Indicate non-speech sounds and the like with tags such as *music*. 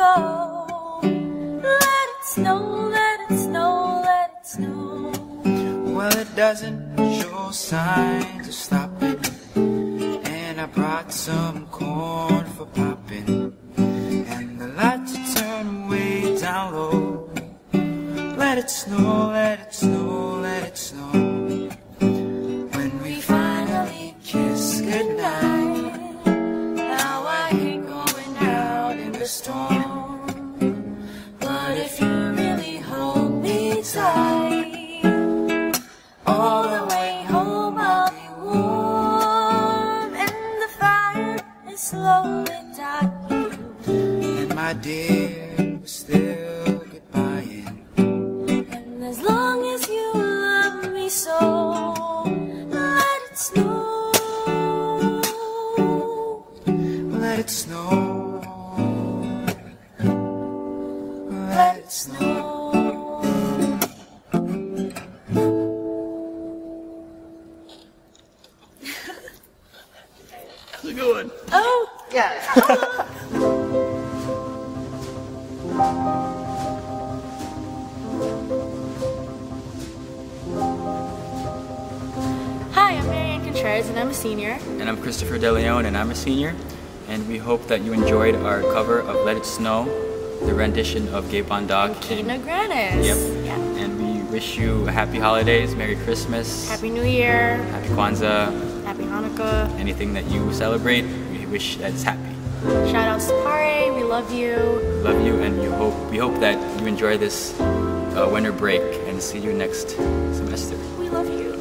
snow, let it snow, let it snow. Well, it doesn't show signs of stopping. And I brought some corn for popping. And the lights are turned way down low. Let it snow, let it snow, let it snow. When we finally kiss goodnight. Now I hate going out in the storm. Is slowly dying. And my dear, we're still goodbying. And as long as you love me so, let it snow. Let it snow. Let it snow. That's a good one. Oh, Yeah. *laughs* Hi, I'm Mary Anne Contreras and I'm a senior. And I'm Christopher de Leon, and I'm a senior. And we hope that you enjoyed our cover of Let It Snow, the rendition of Gabe Bondoc. Kina Grannis. Yep. Yeah. And we wish you happy holidays, Merry Christmas, Happy New Year. Happy Kwanzaa, Happy Hanukkah. Anything that you celebrate, we wish that it's happy. Shout out to PARE. We love you. Love you, and you hope we hope that you enjoy this uh, winter break, and see you next semester. We love you.